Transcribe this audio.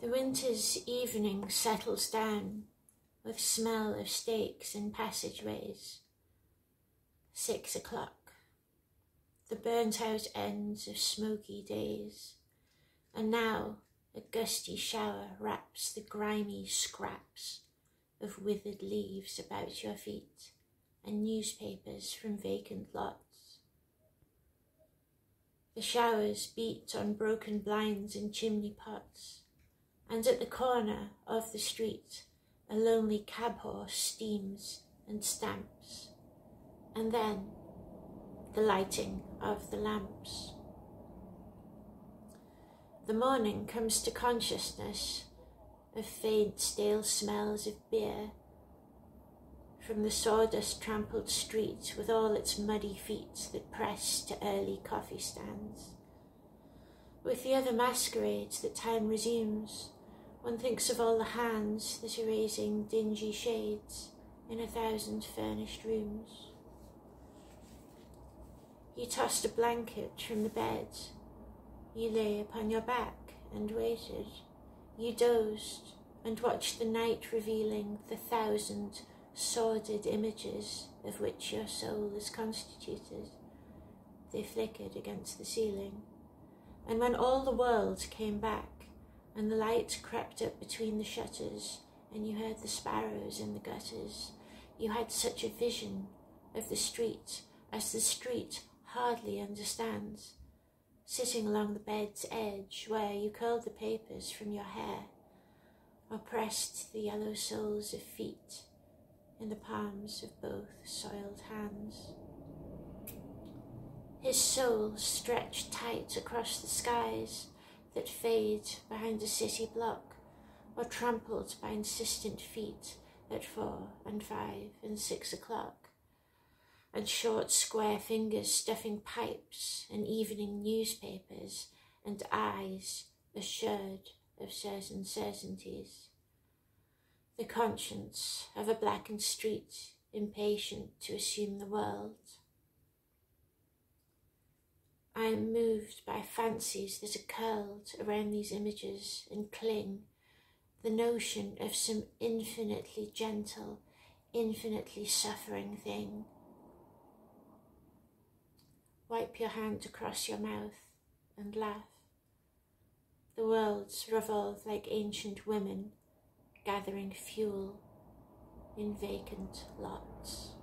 The winter's evening settles down with smell of steaks in passageways. Six o'clock. The burnt out ends of smoky days. And now a gusty shower wraps the grimy scraps of withered leaves about your feet and newspapers from vacant lots. The showers beat on broken blinds and chimney pots, and at the corner of the street a lonely cab horse steams and stamps, and then the lighting of the lamps. The morning comes to consciousness of faint stale smells of beer from the sawdust trampled street with all its muddy feet that press to early coffee stands. With the other masquerades that time resumes, one thinks of all the hands that are raising dingy shades in a thousand furnished rooms. You tossed a blanket from the bed. You lay upon your back and waited. You dozed and watched the night revealing the thousand sordid images of which your soul is constituted. They flickered against the ceiling. And when all the world came back, and the light crept up between the shutters, and you heard the sparrows in the gutters, you had such a vision of the street as the street hardly understands, sitting along the bed's edge where you curled the papers from your hair, or pressed the yellow soles of feet in the palms of both soiled hands. His soul stretched tight across the skies that fade behind a city block, or trampled by insistent feet at four and five and six o'clock, and short square fingers stuffing pipes and evening newspapers, and eyes assured of certain certainties the conscience of a blackened street, impatient to assume the world. I am moved by fancies that are curled around these images and cling, the notion of some infinitely gentle, infinitely suffering thing. Wipe your hand across your mouth and laugh. The worlds revolve like ancient women gathering fuel in vacant lots.